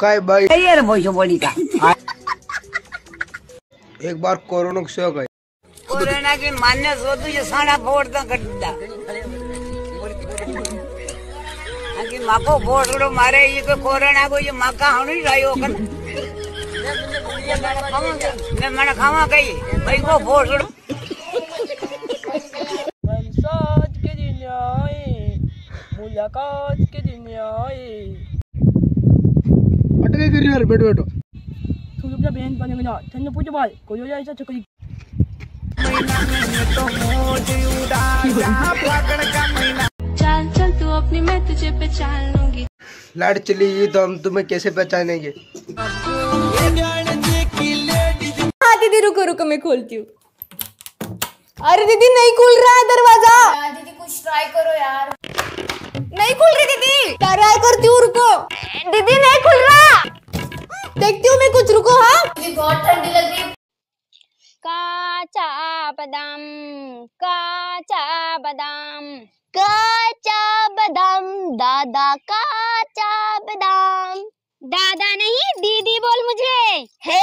काय बाई यार भोजो बोली का एक बार कोरोना को शौक है कोरोना की मान्य सो तुझे साड़ा फोड़ता कटता आगे माको फोड़ो मारे ये को कोरोना को ये माका हणी रायो कन। मैं मन खावा गई भाई को फोड़ो साथ के दिन आए मुलाकात के दिन आए। तू बहन बने ना ठंड पूछ बाल। कोई हो जाए ऐसा चकरी चल चल तू अपनी मैं तुझे पहचान लूँगी। लाइट चली तो हम तुम्हें कैसे पहचानेंगे? हाँ दीदी रुको रुको मैं खोलती हूँ। अरे दीदी नहीं खुल रहा है दरवाज़ा। दीदी कुछ ट्राई करो यार। नहीं खुल रही दीदी। बहुत ठंडी लग रही काचा बादाम काचा बादाम। काचा बादाम दादा काचा बादाम। दादा नहीं दीदी बोल मुझे। हे